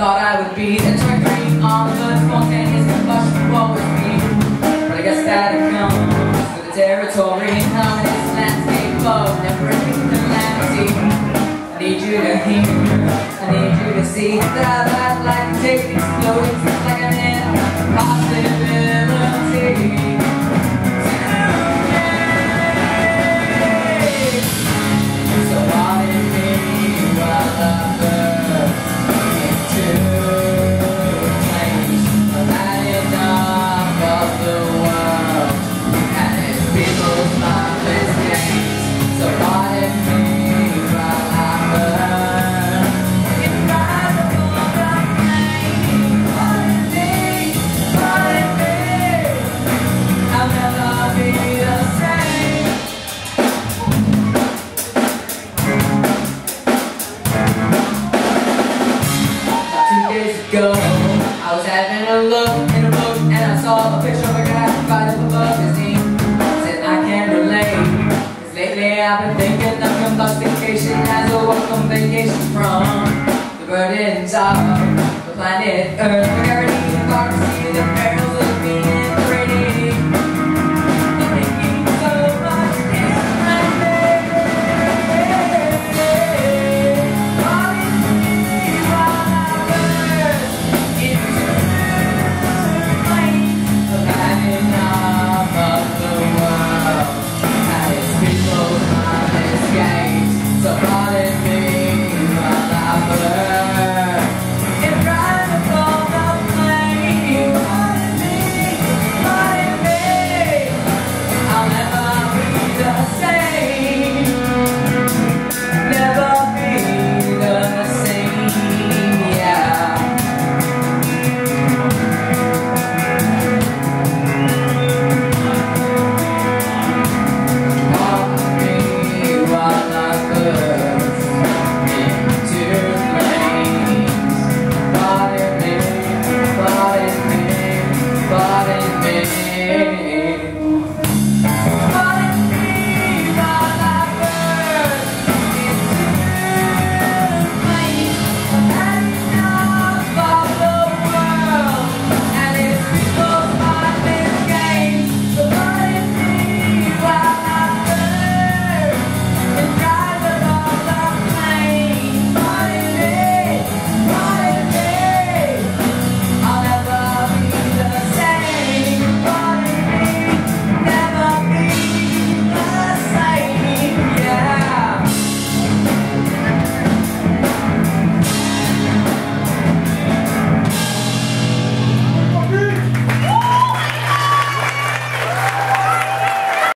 thought I would be. Then turn green on the spontaneous combustion what would be? But I guess that it comes with the territory. And how this landscape of never-ending calamity. I need you to hear, I need you to see That I'd like to take exploding I've been thinking nothing but vacation as a welcome vacation from the burdens of the planet Earth. anything but our